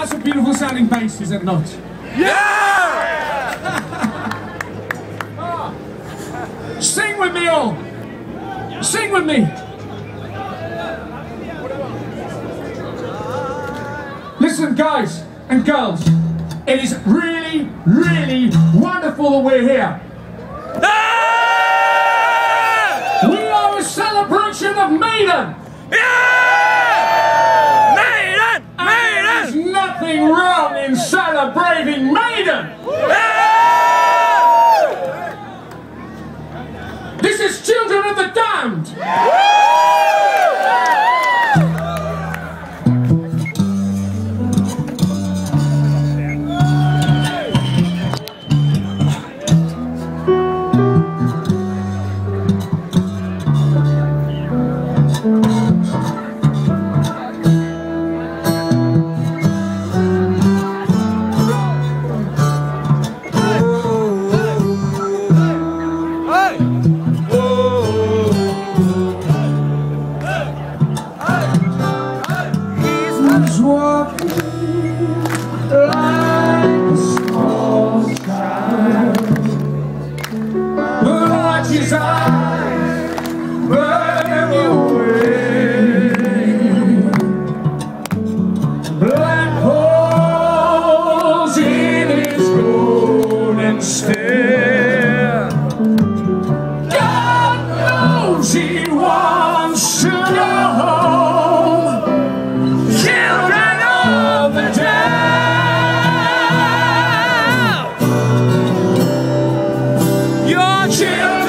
That's a beautiful sounding bass, is it not? Yeah! Sing with me all. Sing with me. Listen, guys and girls, it is really, really wonderful that we're here. We are a celebration of Maiden. Maiden! And There's nothing wrong in celebrating Maiden. This is Children of the Damned. He's she wants to go home. Children of the Damned, your children.